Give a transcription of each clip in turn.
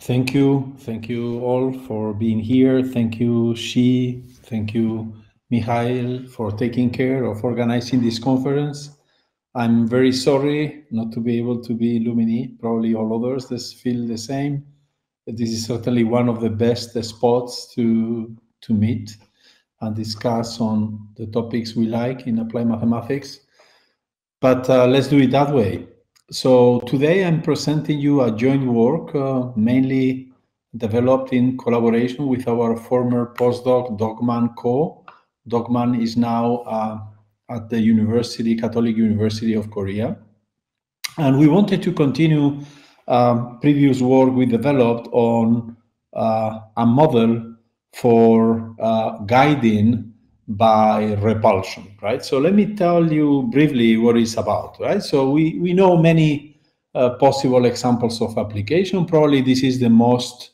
Thank you. Thank you all for being here. Thank you, Shi. Thank you, Michael, for taking care of organizing this conference. I'm very sorry not to be able to be Luminy. Probably all others this feel the same. This is certainly one of the best spots to to meet and discuss on the topics we like in applied mathematics. But uh, let's do it that way. So today I'm presenting you a joint work, uh, mainly developed in collaboration with our former postdoc, Dongnam Ko. Dongnam is now uh, at the University, Catholic University of Korea. And we wanted to continue um, previous work we developed on uh, a model for uh, guiding by repulsion, right? So let me tell you briefly what it's about, right? So we, we know many uh, possible examples of application. Probably this is the most,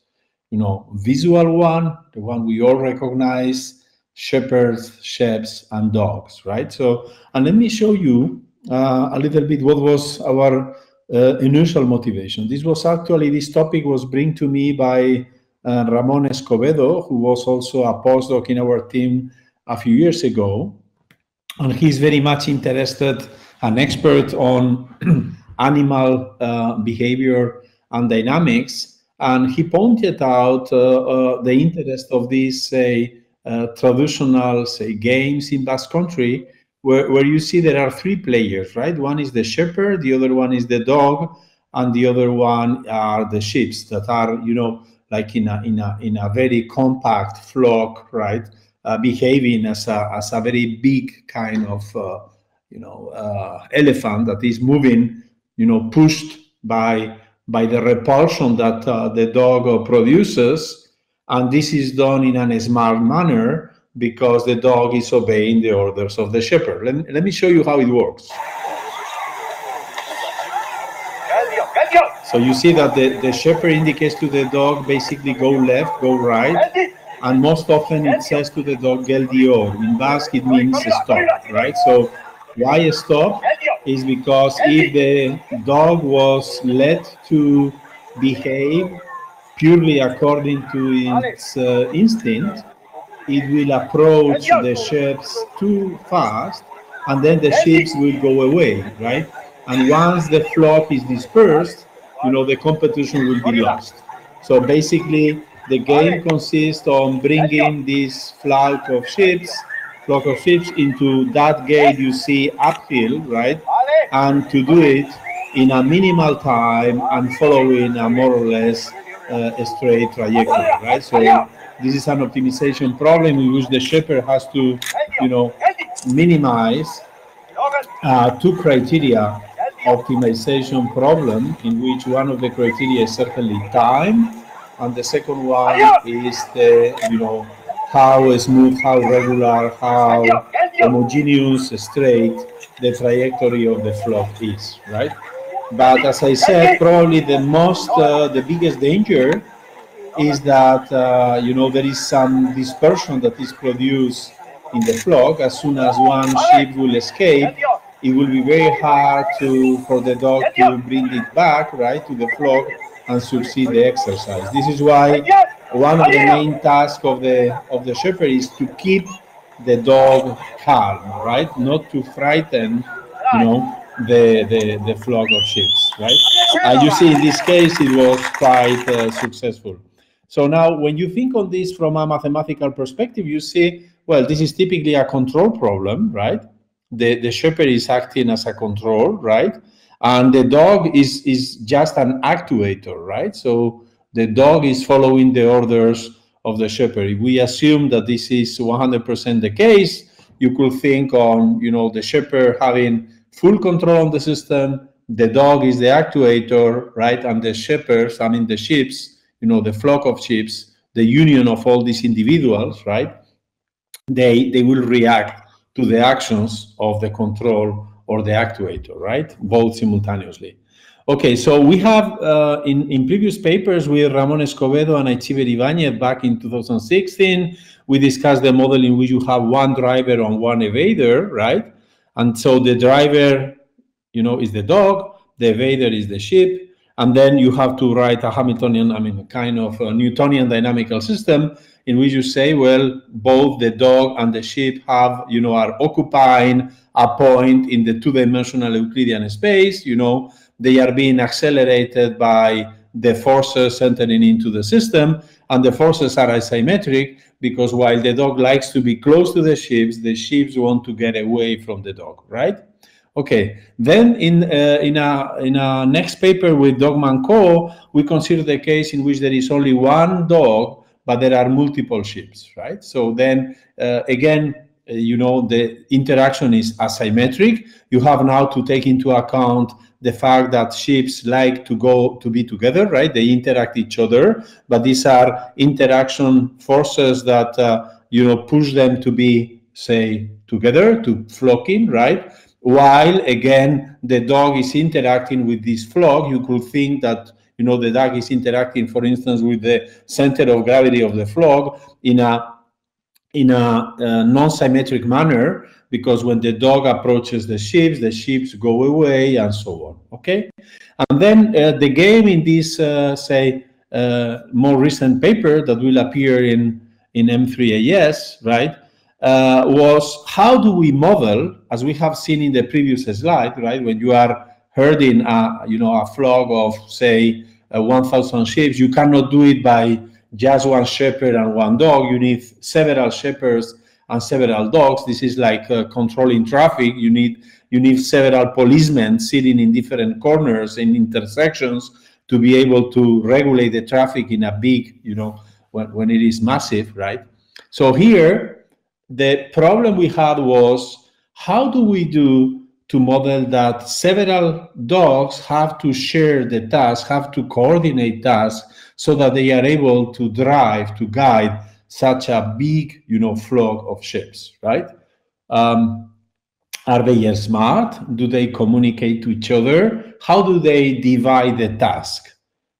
you know, visual one, the one we all recognize, shepherds, sheeps, and dogs, right? So, and let me show you uh, a little bit what was our uh, initial motivation. This was actually, this topic was bring to me by uh, Ramon Escobedo, who was also a postdoc in our team a few years ago, and he's very much interested, an expert on animal uh, behavior and dynamics, and he pointed out uh, uh, the interest of these, say, uh, traditional, say, games in Basque Country, where, where you see there are three players, right? One is the shepherd, the other one is the dog, and the other one are the sheep that are, you know, like in a in a in a very compact flock, right? Uh, behaving as a, as a very big kind of uh, you know uh, elephant that is moving you know pushed by by the repulsion that uh, the dog produces. And this is done in a smart manner because the dog is obeying the orders of the shepherd. Let, let me show you how it works. So you see that the, the shepherd indicates to the dog basically go left go right and most often it says to the dog "gel dior." In Basque, it means stop, right? So why stop is because if the dog was led to behave purely according to its uh, instinct, it will approach the ships too fast, and then the ships will go away, right? And once the flock is dispersed, you know, the competition will be lost. So basically, the game consists on bringing this flock of ships, flock of ships into that gate you see uphill, right? And to do it in a minimal time and following a more or less uh, straight trajectory, right? So this is an optimization problem in which the shepherd has to, you know, minimize uh, two criteria optimization problem in which one of the criteria is certainly time and the second one is the you know how smooth, how regular, how homogeneous, straight the trajectory of the flock is, right? But as I said, probably the most, uh, the biggest danger is that uh, you know there is some dispersion that is produced in the flock. As soon as one sheep will escape, it will be very hard to for the dog to bring it back, right, to the flock and succeed the exercise. This is why one of the main tasks of the of the shepherd is to keep the dog calm, right? Not to frighten, you know, the the, the flock of sheep, right? And you see, in this case, it was quite uh, successful. So now, when you think on this from a mathematical perspective, you see, well, this is typically a control problem, right? The the shepherd is acting as a control, right? And the dog is is just an actuator right? So the dog is following the orders of the shepherd. If we assume that this is 100% the case you could think on you know the shepherd having full control on the system the dog is the actuator right? And the shepherds i mean the sheep you know the flock of sheep the union of all these individuals right? They they will react to the actions of the control or the actuator, right? Both simultaneously. Okay, so we have uh, in, in previous papers with Ramon Escobedo and Aitziber Ibanez back in 2016, we discussed the model in which you have one driver and one evader, right? And so the driver, you know, is the dog, the evader is the sheep, And then you have to write a Hamiltonian, I mean, a kind of Newtonian dynamical system in which you say, well, both the dog and the sheep have, you know, are occupying a point in the two-dimensional Euclidean space, you know, they are being accelerated by the forces entering into the system, and the forces are asymmetric because while the dog likes to be close to the sheep, the sheep want to get away from the dog, right? Okay, then in uh, in a in a next paper with Dongnam Ko, we consider the case in which there is only one dog, but there are multiple ships, right? So then uh, again, uh, you know, the interaction is asymmetric. You have now to take into account the fact that ships like to go to be together, right? They interact each other, but these are interaction forces that uh, you know push them to be, say, together to flock in, right? While again the dog is interacting with this flock, you could think that you know the dog is interacting, for instance, with the center of gravity of the flock in a in a, a non-symmetric manner because when the dog approaches the sheep, the sheep go away and so on. Okay, and then uh, the game in this uh, say uh, more recent paper that will appear in in M3AS, right, uh, was how do we model, as we have seen in the previous slide, right, when you are herding a you know a flock of say uh, 1,000 sheep, you cannot do it by just one shepherd and one dog. You need several shepherds and several dogs. This is like uh, controlling traffic. You need you need several policemen sitting in different corners and intersections to be able to regulate the traffic in a big, you know, when, when it is massive, right? So here, the problem we had was how do we do to model that several dogs have to share the task, have to coordinate tasks so that they are able to drive, to guide such a big, you know, flock of ships, right? Um, are they smart? Do they communicate to each other? How do they divide the task?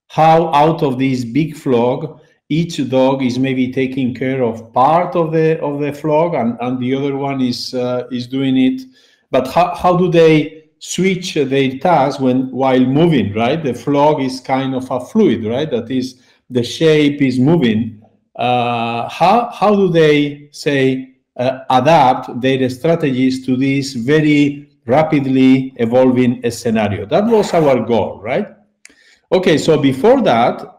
How out of this big flock, each dog is maybe taking care of part of the of the flock, and, and the other one is uh, is doing it. But how, how do they switch their task when while moving? Right, the flock is kind of a fluid, right? That is the shape is moving uh, how, how do they say uh, adapt their strategies to this very rapidly evolving scenario? That was our goal, right? Okay, so before that,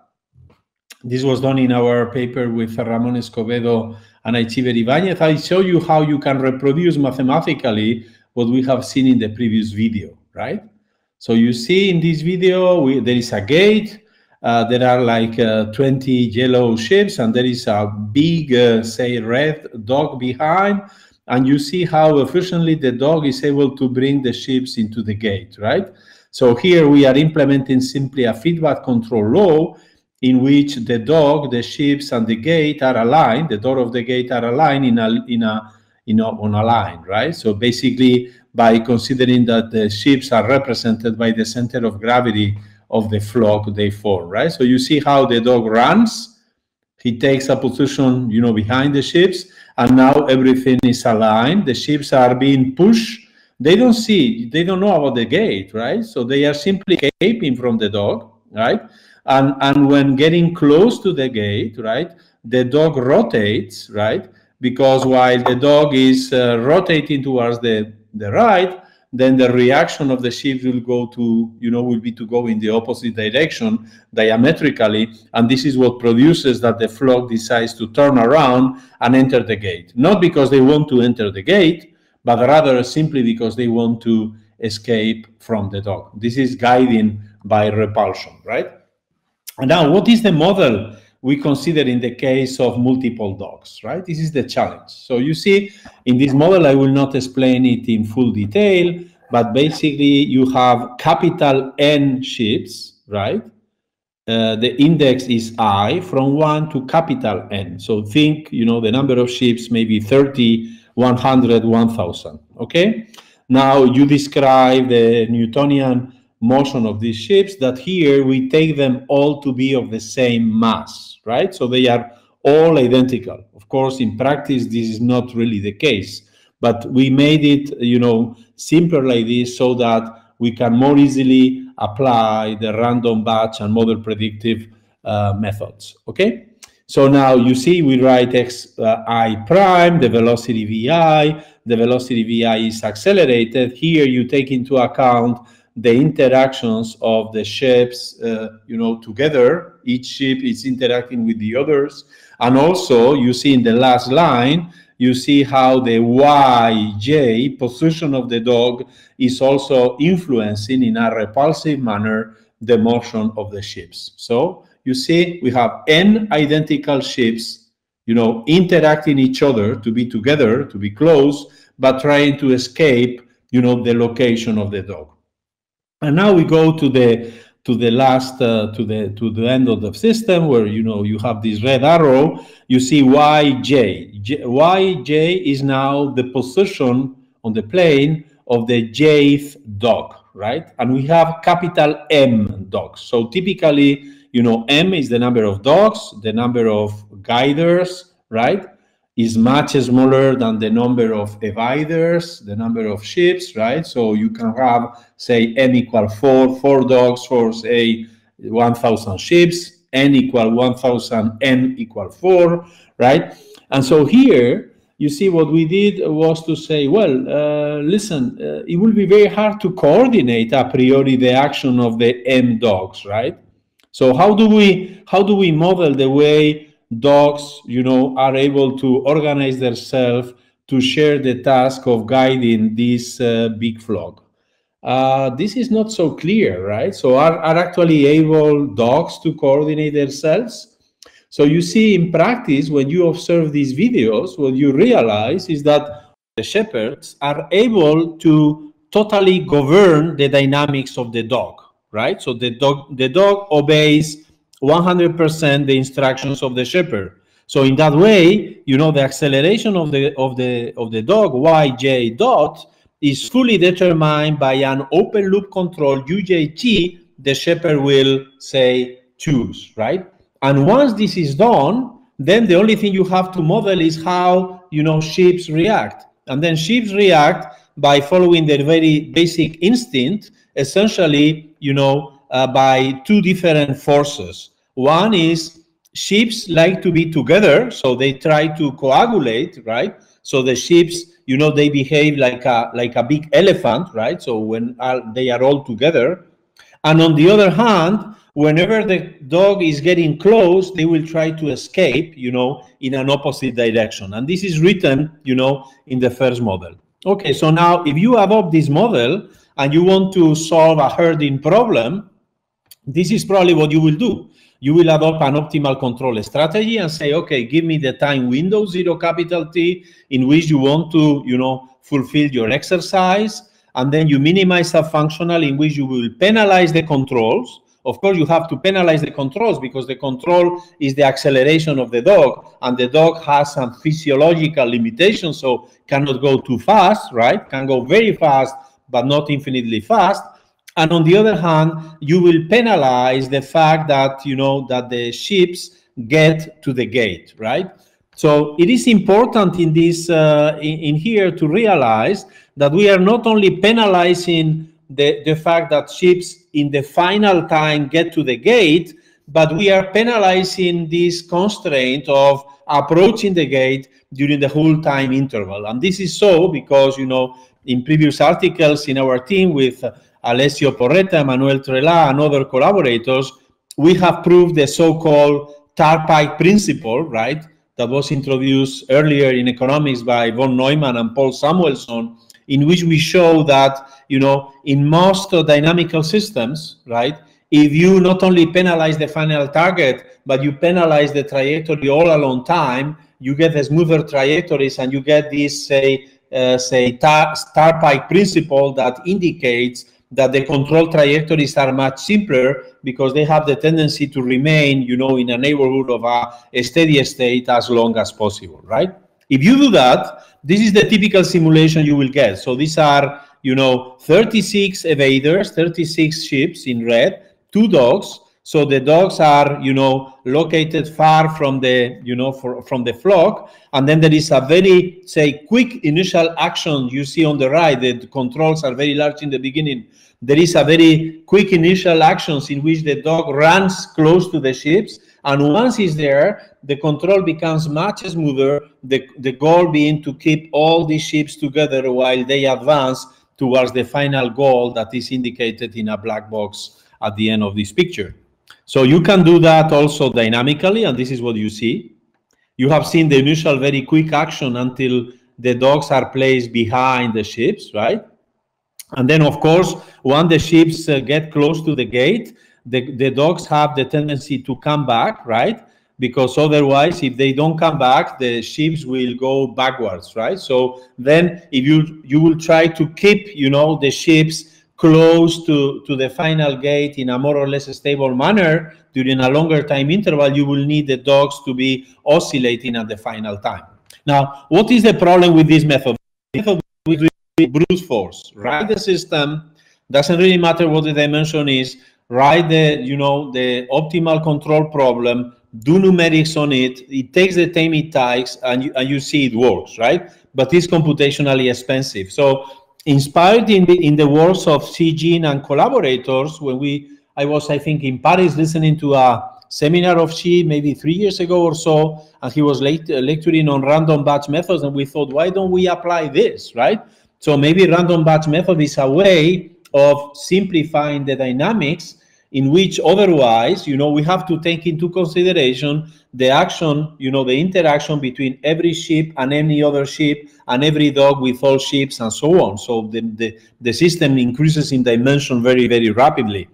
this was done in our paper with Ramon Escobedo and Aitziber Ibanez. I show you how you can reproduce mathematically what we have seen in the previous video, right? So you see in this video, we, there is a gate, uh, there are like uh, 20 yellow ships and there is a big, uh, say, red dog behind. And you see how efficiently the dog is able to bring the ships into the gate, right? So here we are implementing simply a feedback control law in which the dog, the ships, and the gate are aligned. The door of the gate are aligned in a in a you know on a line, right? So basically, by considering that the ships are represented by the center of gravity of the flock they form, right? So you see how the dog runs. He takes a position, you know, behind the ships, and now everything is aligned. The ships are being pushed. They don't see, they don't know about the gate, right? So they are simply escaping from the dog, right? And and when getting close to the gate, right, the dog rotates, right? Because while the dog is uh, rotating towards the the right, then the reaction of the ship will go to, you know, will be to go in the opposite direction diametrically. And this is what produces that the flock decides to turn around and enter the gate. Not because they want to enter the gate, but rather simply because they want to escape from the dog. This is guiding by repulsion, right? And now, what is the model we consider in the case of multiple dogs, right? This is the challenge. So you see, in this model, I will not explain it in full detail, but basically you have capital N ships, right? Uh, the index is I from 1 to capital N. So think, you know, the number of ships, maybe 30, 100, 1000, okay? Now you describe the Newtonian motion of these ships that here we take them all to be of the same mass, right? So they are all identical. Of course, in practice, this is not really the case, but we made it, you know, simpler like this so that we can more easily apply the random batch and model predictive uh, methods, okay? So now you see we write x uh, i prime, the velocity vi, the velocity vi is accelerated. Here you take into account the interactions of the ships, uh, you know, together. Each ship is interacting with the others. And also you see in the last line, you see how the yj position of the dog is also influencing in a repulsive manner the motion of the ships. So you see we have n identical ships, you know, interacting each other to be together, to be close, but trying to escape, you know, the location of the dog. And now we go to the to the last uh, to the to the end of the system where you know you have this red arrow. You see yj J, yj is now the position on the plane of the jth dog right? And we have capital m dogs so typically you know, M is the number of dogs, the number of guiders, right? Is much smaller than the number of evaders, the number of ships, right? So you can have, say, M equal four, four dogs for, say, 1,000 ships, N equal 1,000, N equal four, right? And so here, you see what we did was to say, well, uh, listen, uh, it will be very hard to coordinate a priori the action of the M dogs, right? So how do we how do we model the way dogs, you know, are able to organize themselves to share the task of guiding this uh, big flock? Uh, this is not so clear, right? So are, are actually able dogs to coordinate themselves? So you see in practice, when you observe these videos, what you realize is that the shepherds are able to totally govern the dynamics of the dog right? So the dog the dog obeys 100% the instructions of the shepherd. So in that way, you know, the acceleration of the of the of the dog yj dot is fully determined by an open loop control UJT the shepherd will say choose, right? And once this is done, then the only thing you have to model is how you know sheep react. And then sheep react by following their very basic instinct essentially, you know, uh, by two different forces. One is ships like to be together, so they try to coagulate, right? So the ships, you know, they behave like a like a big elephant, right? So when they are all together, and on the other hand, whenever the dog is getting close, they will try to escape, you know, in an opposite direction. And this is written, you know, in the first model. Okay, so now if you adopt this model, and you want to solve a herding problem, this is probably what you will do. You will adopt an optimal control strategy and say, okay, give me the time window, zero capital T, in which you want to, you know, fulfill your exercise. And then you minimize a functional in which you will penalize the controls. Of course, you have to penalize the controls because the control is the acceleration of the dog, and the dog has some physiological limitations, so cannot go too fast, right? Can go very fast but not infinitely fast. And on the other hand, you will penalize the fact that you know that the ships get to the gate, right? So it is important in this uh, in, in here to realize that we are not only penalizing the, the fact that ships in the final time get to the gate, but we are penalizing this constraint of approaching the gate during the whole time interval. And this is so because, you know, in previous articles in our team with Alessio Porretta, Emmanuel Trélat, and other collaborators, we have proved the so-called Turnpike principle, right, that was introduced earlier in economics by von Neumann and Paul Samuelson, in which we show that, you know, in most dynamical systems, right, if you not only penalize the final target, but you penalize the trajectory all along time, you get the smoother trajectories and you get this, say, uh, say, Turnpike principle that indicates that the control trajectories are much simpler because they have the tendency to remain, you know, in a neighborhood of a, a steady state as long as possible, right? If you do that, this is the typical simulation you will get. So these are, you know, 36 evaders, 36 ships in red, two dogs. So the dogs are, you know, located far from the, you know, for, from the flock. And then there is a very, say, quick initial action you see on the right. The controls are very large in the beginning. There is a very quick initial actions in which the dog runs close to the ships. And once he's there, the control becomes much smoother. The, the goal being to keep all these ships together while they advance towards the final goal that is indicated in a black box at the end of this picture. So you can do that also dynamically, and this is what you see. You have seen the initial very quick action until the dogs are placed behind the ships, right? And then, of course, when the ships uh, get close to the gate, the, the dogs have the tendency to come back, right? Because otherwise, if they don't come back, the ships will go backwards, right? So then if you you will try to keep, you know, the ships close to, to the final gate in a more or less stable manner during a longer time interval, you will need the dogs to be oscillating at the final time. Now, what is the problem with this method? with brute force. Write the system, doesn't really matter what the dimension is, write the, you know, the optimal control problem, do numerics on it, it takes the time it takes, and you, and you see it works, right? But it's computationally expensive. So inspired in the in the works of Shi Jin and collaborators when we I was I think in Paris listening to a seminar of Shi maybe three years ago or so, and he was late, uh, lecturing on random batch methods, and we thought, why don't we apply this, right? So maybe random batch method is a way of simplifying the dynamics in which otherwise, you know, we have to take into consideration the action, you know, the interaction between every ship and any other ship and every dog with all ships and so on. So the, the, the system increases in dimension very, very rapidly.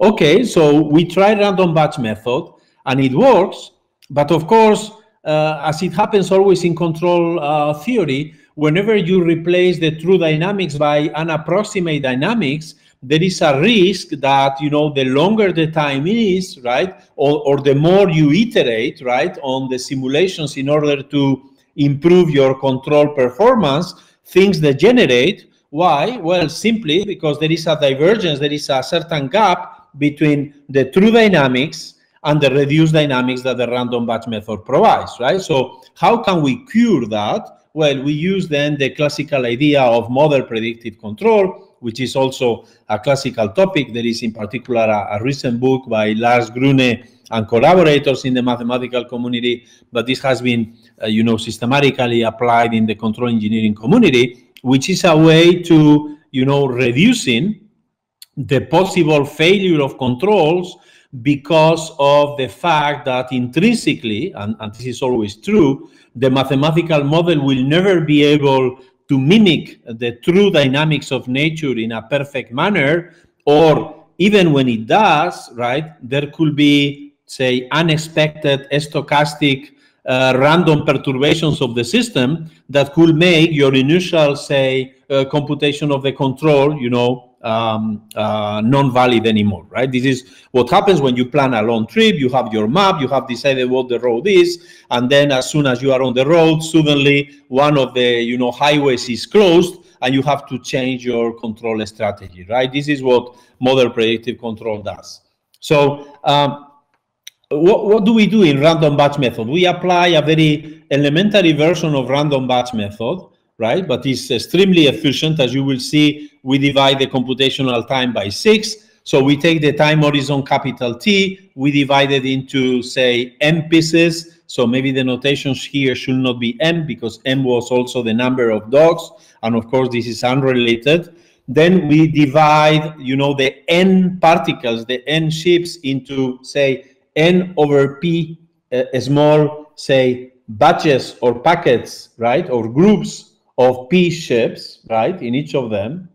Okay, so we try random batch method and it works, but of course, uh, as it happens always in control uh, theory, whenever you replace the true dynamics by an approximate dynamics, there is a risk that you know the longer the time is right or, or the more you iterate right on the simulations in order to improve your control performance things degenerate. Why? Well simply because there is a divergence there is a certain gap between the true dynamics and the reduced dynamics that the random batch method provides right? So how can we cure that? Well we use then the classical idea of model predictive control which is also a classical topic. There is in particular a, a recent book by Lars Grune and collaborators in the mathematical community, but this has been, uh, you know, systematically applied in the control engineering community, which is a way to, you know, reducing the possible failure of controls because of the fact that intrinsically, and, and, this is always true, the mathematical model will never be able to mimic the true dynamics of nature in a perfect manner, or even when it does, right, there could be, say, unexpected stochastic uh, random perturbations of the system that could make your initial, say, uh, computation of the control, you know, um, uh, non-valid anymore, right? This is what happens when you plan a long trip. You have your map, you have decided what the road is, and then as soon as you are on the road, suddenly one of the you know highways is closed, and you have to change your control strategy, right? This is what model predictive control does. So. Um, what, what do we do in random batch method? We apply a very elementary version of random batch method, right? But it's extremely efficient. As you will see, we divide the computational time by six. So we take the time horizon capital T, we divide it into, say, m pieces. So maybe the notations here should not be m because m was also the number of dogs. And of course, this is unrelated. Then we divide, you know, the n particles, the n ships into, say, n over p uh, small, say, batches or packets, right, or groups of p ships, right, in each of them.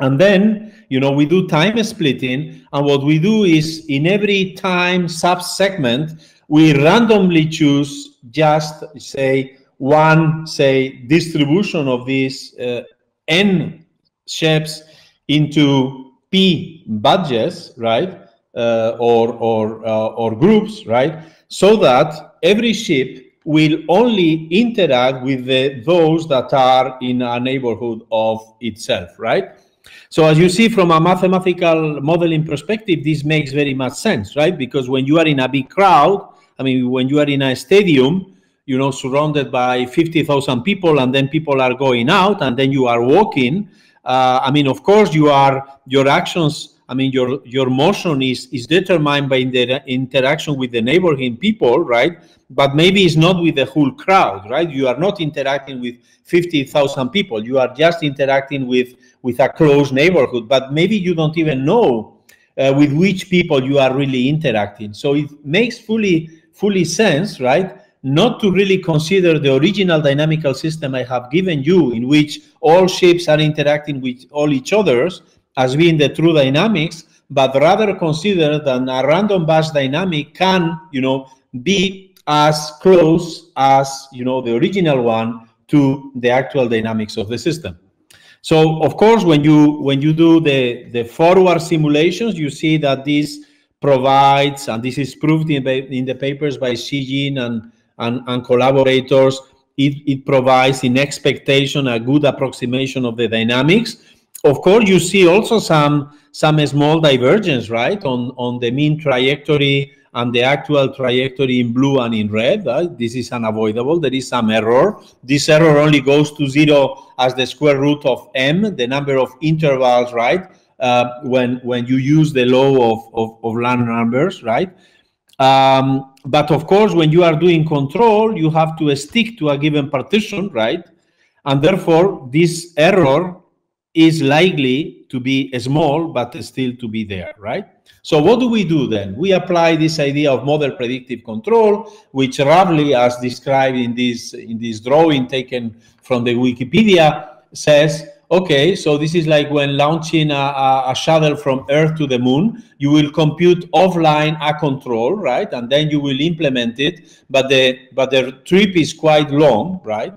And then, you know, we do time splitting. And what we do is in every time sub-segment, we randomly choose just, say, one, say, distribution of these uh, n ships into p batches, right? uh, or or uh, or groups, right? So that every ship will only interact with the, those that are in a neighborhood of itself, right? So as you see from a mathematical modeling perspective, this makes very much sense, right? Because when you are in a big crowd, I mean, when you are in a stadium, you know, surrounded by 50,000 people, and then people are going out, and then you are walking. Uh, I mean, of course, you are your actions. I mean, your your motion is is determined by the interaction with the neighboring people, right? But maybe it's not with the whole crowd, right? You are not interacting with 50,000 people. You are just interacting with with a close neighborhood. But maybe you don't even know uh, with which people you are really interacting. So it makes fully fully sense, right? Not to really consider the original dynamical system I have given you, in which all shapes are interacting with all each others, as being the true dynamics, but rather consider that a random batch dynamic can, you know, be as close as, you know, the original one to the actual dynamics of the system. So, of course, when you when you do the the forward simulations, you see that this provides, and this is proved in, in the papers by Shi Jin and, and, and collaborators, it, it provides in expectation a good approximation of the dynamics. Of course, you see also some some small divergence, right, on, on the mean trajectory and the actual trajectory in blue and in red. Right? This is unavoidable. There is some error. This error only goes to zero as the square root of m, the number of intervals, right? uh, when when you use the law of, of, of large numbers, right? Um, but of course, when you are doing control, you have to stick to a given partition, right? And therefore, this error is likely to be small, but still to be there, right? So what do we do then? We apply this idea of model predictive control, which roughly, as described in this in this drawing taken from the Wikipedia, says okay, so this is like when launching a, a, shuttle from Earth to the moon, you will compute offline a control, right? And then you will implement it, but the, but the trip is quite long, right?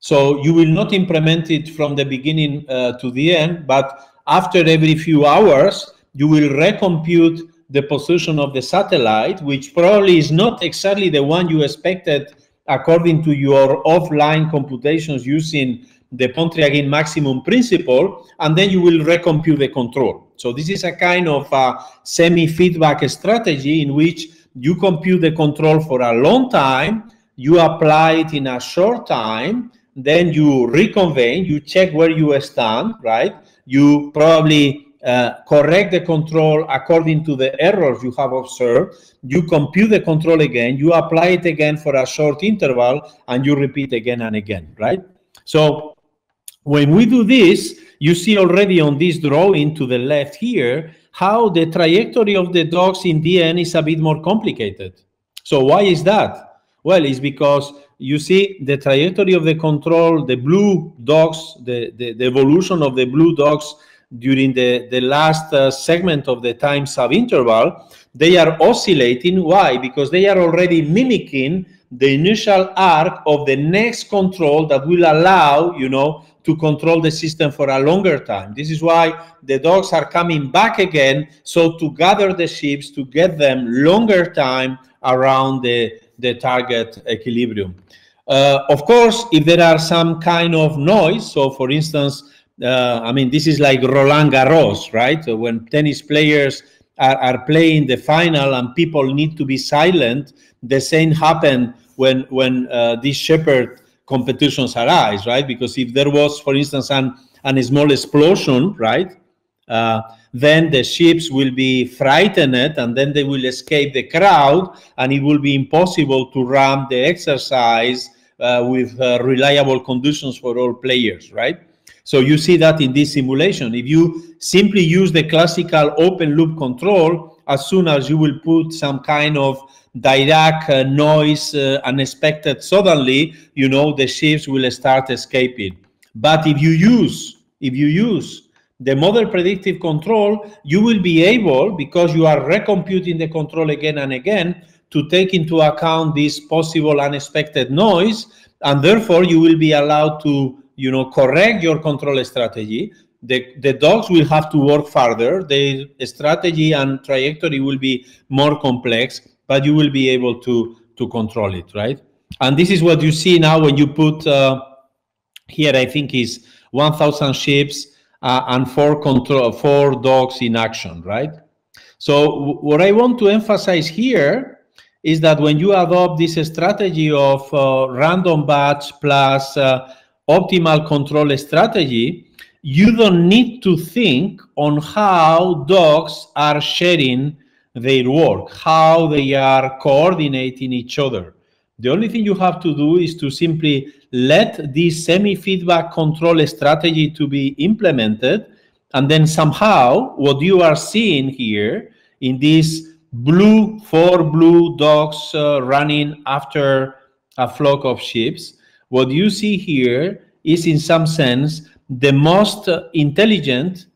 So you will not implement it from the beginning uh, to the end, but after every few hours, you will recompute the position of the satellite, which probably is not exactly the one you expected according to your offline computations using the Pontryagin maximum principle, and then you will recompute the control. So this is a kind of a semi-feedback strategy in which you compute the control for a long time, you apply it in a short time, then you reconvene, you check where you stand, right? You probably uh, correct the control according to the errors you have observed. You compute the control again, you apply it again for a short interval, and you repeat again and again, right? So when we do this, you see already on this drawing to the left here, how the trajectory of the dogs in the end is a bit more complicated. So why is that? Well, it's because you see the trajectory of the control, the blue dogs, the, the, the evolution of the blue dogs during the, the last uh, segment of the time subinterval, they are oscillating. Why? Because they are already mimicking the initial arc of the next control that will allow, you know, to control the system for a longer time. This is why the dogs are coming back again, so to gather the ships, to get them longer time around the, the target equilibrium. Uh, of course, if there are some kind of noise, so for instance, uh, I mean, this is like Roland Garros, right? So when tennis players are, are playing the final and people need to be silent, the same happen when when uh, this shepherd competitions arise, right? Because if there was, for instance, an, an small explosion, right, uh, then the ships will be frightened and then they will escape the crowd and it will be impossible to run the exercise uh, with uh, reliable conditions for all players, right? So you see that in this simulation. If you simply use the classical open loop control, as soon as you will put some kind of direct uh, noise uh, unexpected suddenly, you know, the ships will start escaping. But if you use, if you use the model predictive control, you will be able, because you are recomputing the control again and again, to take into account this possible unexpected noise, and therefore you will be allowed to, you know, correct your control strategy. The, the dogs will have to work further. The strategy and trajectory will be more complex, but you will be able to to control it, right? And this is what you see now when you put uh, here. I think is 1,000 ships uh, and four control, four dogs in action, right? So what I want to emphasize here is that when you adopt this strategy of uh, random batch plus uh, optimal control strategy, you don't need to think on how dogs are sharing their work, how they are coordinating each other. The only thing you have to do is to simply let this semi-feedback control strategy to be implemented, and then somehow what you are seeing here in these blue four blue dogs uh, running after a flock of sheep, what you see here is in some sense the most intelligent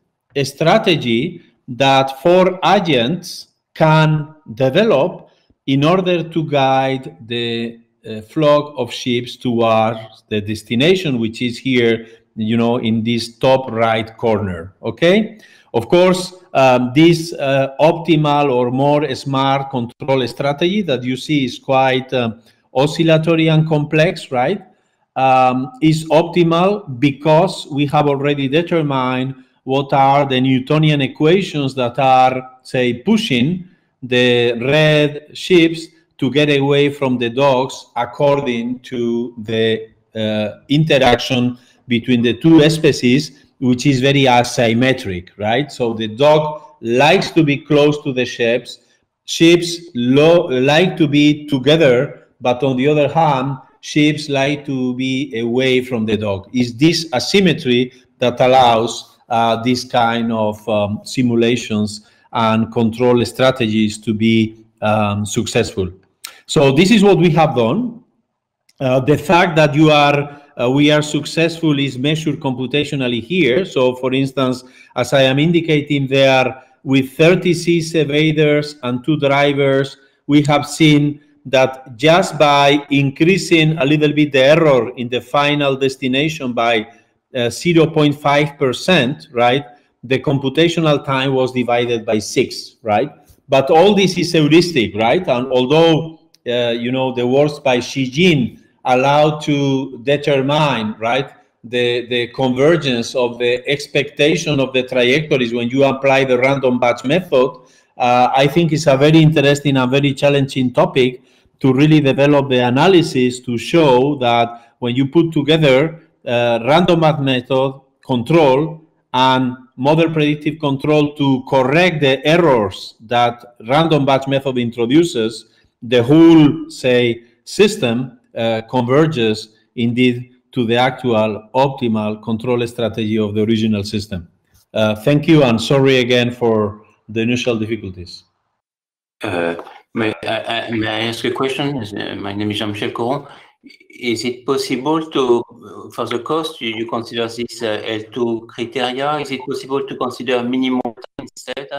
strategy that four agents can develop in order to guide the flock of sheep towards the destination, which is here, you know, in this top right corner. Okay. Of course, um, this uh, optimal or more smart control strategy that you see is quite uh, oscillatory and complex, right? Um, is optimal because we have already determined what are the Newtonian equations that are, say, pushing the red sheep to get away from the dogs according to the uh, interaction between the two species, which is very asymmetric, right? So the dog likes to be close to the sheep. Sheep like to be together, but on the other hand, sheep like to be away from the dog. Is this asymmetry that allows uh, this kind of um, simulations and control strategies to be um, successful. So this is what we have done. Uh, the fact that you are uh, we are successful is measured computationally here. So for instance, as I am indicating there, with 36 evaders and two drivers, we have seen that just by increasing a little bit the error in the final destination by 0.5%, uh, right, the computational time was divided by six, right? But all this is heuristic, right? And although, you know, the words by Shi Jin allowed to determine, right, the, the convergence of the expectation of the trajectories when you apply the random batch method, uh, I think is a very interesting and very challenging topic to really develop the analysis to show that when you put together uh, random batch method, control, and model predictive control to correct the errors that random batch method introduces, the whole, say, system uh, converges indeed to the actual optimal control strategy of the original system. Uh, thank you, and sorry again for the initial difficulties. Uh, may, I, may I ask a question? Uh, my name is Jean-Michel Coron is it possible to, for the cost, you, you consider this uh, L2 criteria? Is it possible to consider minimum time instead?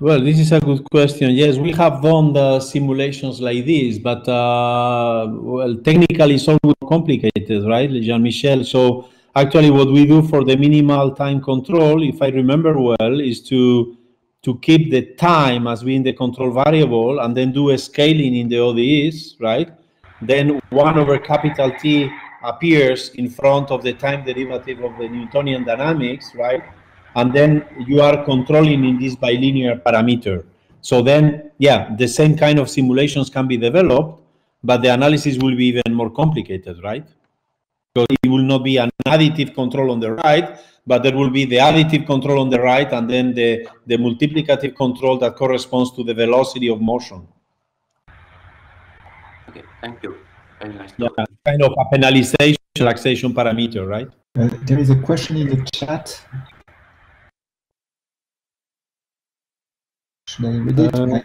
Well, this is a good question. Yes, we have done the simulations like this, but uh, well, technically it's always complicated, right, Jean-Michel? So actually what we do for the minimal time control, if I remember well, is to to keep the time as being the control variable and then do a scaling in the ODEs, right? Then 1 over capital T appears in front of the time derivative of the Newtonian dynamics, right? And then you are controlling in this bilinear parameter. So then, yeah, the same kind of simulations can be developed, but the analysis will be even more complicated, right? Because it will not be an additive control on the right, but there will be the additive control on the right and then the, the multiplicative control that corresponds to the velocity of motion. Okay, thank you. Very nice. Yeah, kind of a penalization, relaxation parameter, right? Uh, there is a question in the chat. Should I read it? Uh,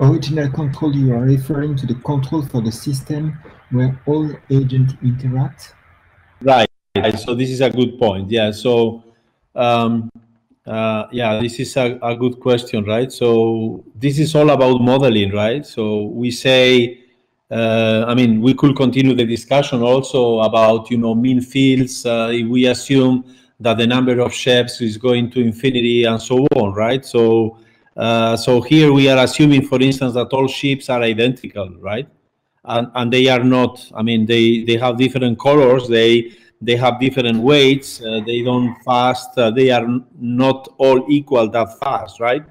original control, you are referring to the control for the system where all agents interact? Right. So this is a good point. Yeah. So, um, uh, yeah, this is a, a good question, right? So this is all about modeling, right? So we say, uh, I mean, we could continue the discussion also about, you know, mean fields. Uh, if we assume that the number of shapes is going to infinity and so on, right? So, uh, so here we are assuming, for instance, that all ships are identical, right? and, and they are not. I mean, they they have different colors. They they have different weights. Uh, they don't fast. Uh, they are not all equal that fast, right?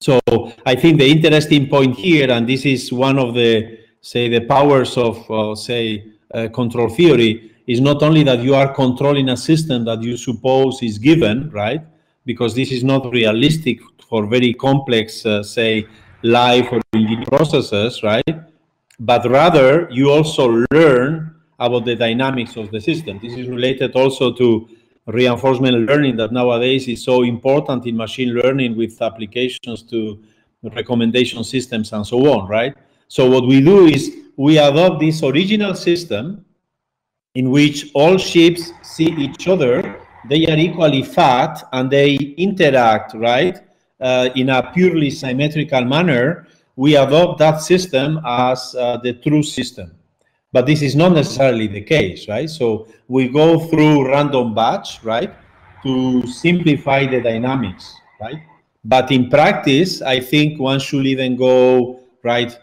So I think the interesting point here, and this is one of the say the powers of uh, say uh, control theory, is not only that you are controlling a system that you suppose is given, right? Because this is not realistic for very complex, uh, say, life or processes, right? But rather, you also learn about the dynamics of the system. This is related also to reinforcement learning that nowadays is so important in machine learning with applications to recommendation systems and so on, right? So what we do is we adopt this original system in which all ships see each other, they are equally fat and they interact, right, uh, in a purely symmetrical manner, we adopt that system as uh, the true system. But this is not necessarily the case, right? So we go through random batch, right, to simplify the dynamics, right? But in practice, I think one should even go, right,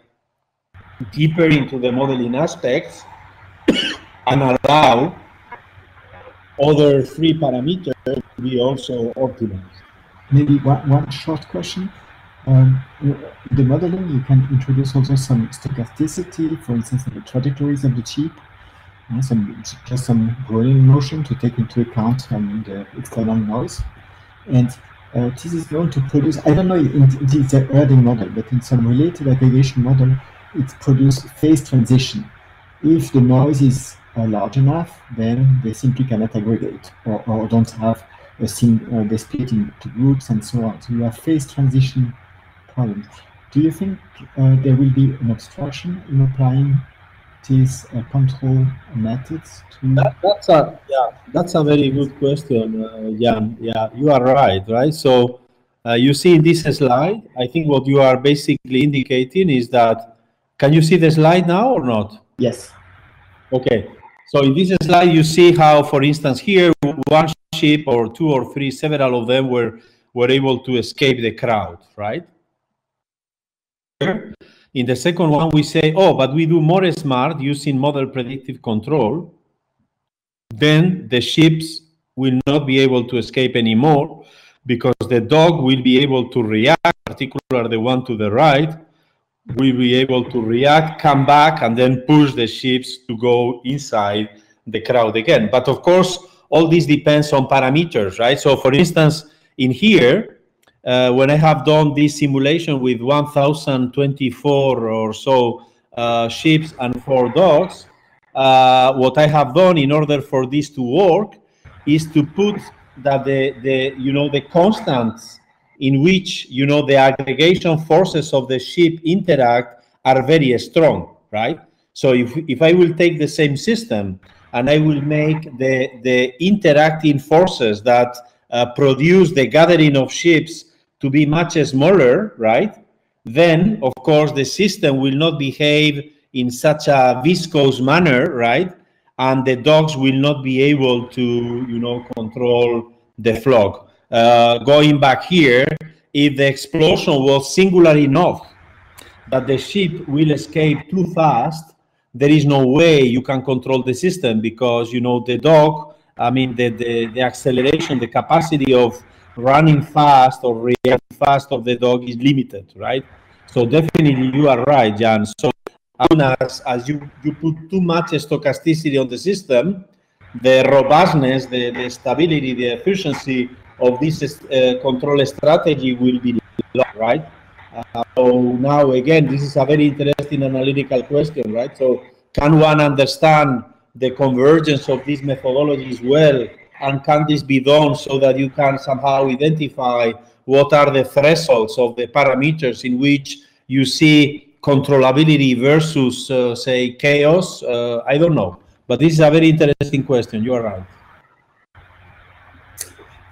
deeper into the modeling aspects and allow other three parameters to be also optimized. Maybe one, one short question. Um, the modeling, you can introduce also some stochasticity, for instance, in the trajectories of the chip, uh, some, just some rolling motion to take into account um, the external noise. And uh, this is going to produce, I don't know if it's a Erding model, but in some related aggregation model, it produces phase transition. If the noise is uh, large enough, then they simply cannot aggregate or, or don't have a sim, uh, they split into groups and so on. So you have phase transition problems. Do you think uh, there will be an obstruction in applying these uh, control methods to that, that's a yeah that's a very good question uh, Jan. Yeah you are right right? So uh, you see in this slide I think what you are basically indicating is that can you see the slide now or not? Yes. Okay so in this slide, you see how, for instance, here, one ship or two or three, several of them were, were able to escape the crowd, right? In the second one, we say, oh, but we do more smart using model predictive control. Then the ships will not be able to escape anymore because the dog will be able to react, particularly the one to the right, will be able to react, come back, and then push the ships to go inside the crowd again. But of course, all this depends on parameters, right? So for instance, in here, uh, when I have done this simulation with 1,024 or so uh, ships and four dogs, uh, what I have done in order for this to work is to put that the, the you know the constants in which you know the aggregation forces of the ship interact are very strong, right? So if, if I will take the same system and I will make the, the interacting forces that uh, produce the gathering of ships to be much smaller, right? Then, of course, the system will not behave in such a viscous manner, right? And the dogs will not be able to, you know, control the flock Uh, going back here, if the explosion was singular enough that the ship will escape too fast, there is no way you can control the system because you know the dog. I mean the the, the acceleration, the capacity of running fast or reacting fast of the dog is limited, right? So definitely you are right, Jan. So as as you you put too much stochasticity on the system, the robustness, the, the stability, the efficiency of this uh, control strategy will be lost, right? Uh, so now again, this is a very interesting analytical question, right? So can one understand the convergence of these methodologies well, and can this be done so that you can somehow identify what are the thresholds of the parameters in which you see controllability versus, uh, say, chaos? Uh, I don't know, but this is a very interesting question. You are right.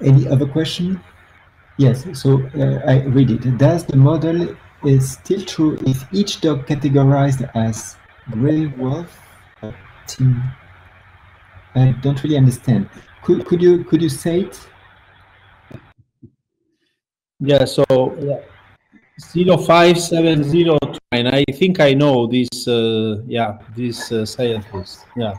Any other question? Yes, so uh, I read it. Does the model is still true if each dog categorized as gray wolf team? I don't really understand. Could, could you could you say it? Yeah, so yeah. 0570 and I think I know this, uh, yeah, this uh, scientist, yeah.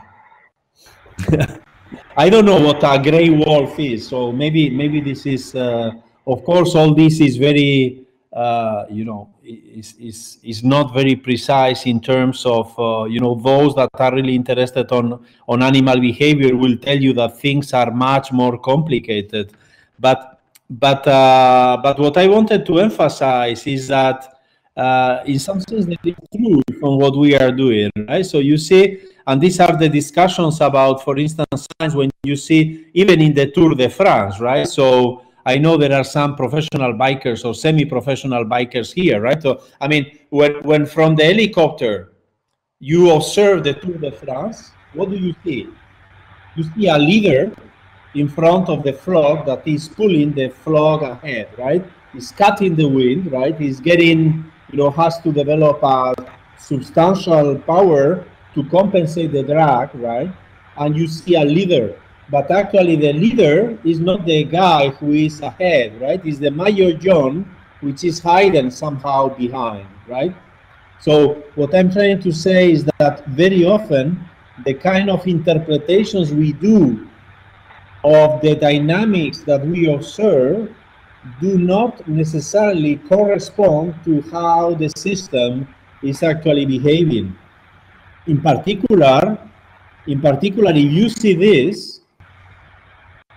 I don't know what a gray wolf is, so maybe maybe this is, uh, of course, all this is very, uh, you know, is, is, is not very precise in terms of, uh, you know, those that are really interested on, on animal behavior will tell you that things are much more complicated. But, but, uh, but what I wanted to emphasize is that uh, in some sense that is true from what we are doing, right? So you see, and these are the discussions about, for instance, science when you see even in the Tour de France, right? So I know there are some professional bikers or semi-professional bikers here, right? So I mean, when when from the helicopter you observe the Tour de France, what do you see? You see a leader in front of the flock that is pulling the flock ahead, right? He's cutting the wind, right? He's getting, you know, has to develop a substantial power to compensate the drag, right? And you see a leader but actually the leader is not the guy who is ahead, right? It's the maillot jaune, which is hidden somehow behind, right? So what I'm trying to say is that very often the kind of interpretations we do of the dynamics that we observe do not necessarily correspond to how the system is actually behaving. In particular, in particular, if you see this,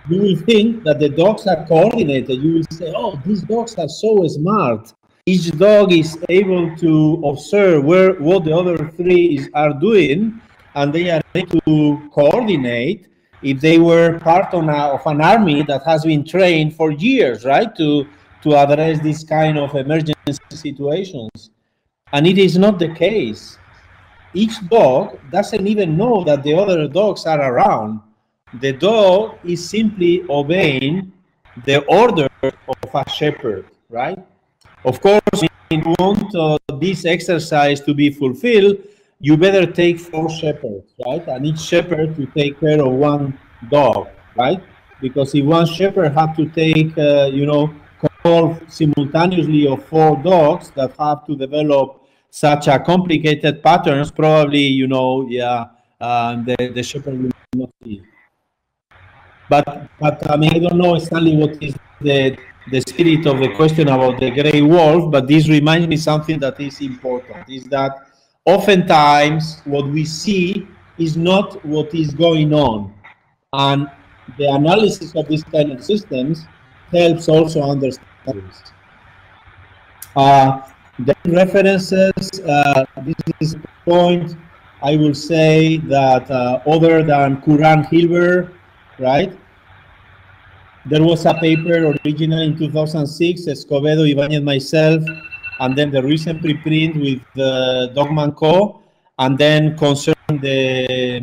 you will think that the dogs are coordinated. You will say, oh, these dogs are so smart. Each dog is able to observe where what the other three is, are doing, and they are able to coordinate if they were part of, a, of an army that has been trained for years, right, to, to address this kind of emergency situations. And it is not the case. Each dog doesn't even know that the other dogs are around the dog is simply obeying the order of a shepherd, right? Of course, if you want uh, this exercise to be fulfilled, you better take four shepherds, right? And each shepherd to take care of one dog, right? Because if one shepherd had to take, uh, you know, call simultaneously of four dogs that have to develop such a complicated patterns, probably, you know, yeah, uh, the, the shepherd will not see. But but I mean I don't know exactly what is the the spirit of the question about the gray wolf, but this reminds me something that is important is that oftentimes what we see is not what is going on. And the analysis of these kind of systems helps also understand this. Uh, the references, uh, this is point, I will say that uh, other than Curran Hilbert, right, there was a paper original in 2006, Escobedo, Ibanez, myself, and then the recent preprint with the Dongnam Ko. And then concerning the,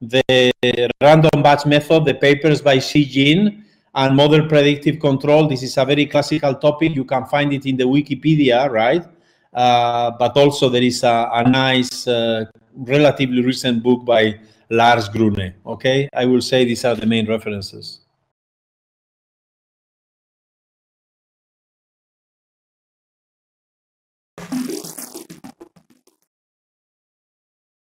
the random batch method, the papers by Shi Jin and model predictive control. This is a very classical topic. You can find it in the Wikipedia, right? Uh, but also there is a, a nice, uh, relatively recent book by Lars Grüne. Okay, I will say these are the main references.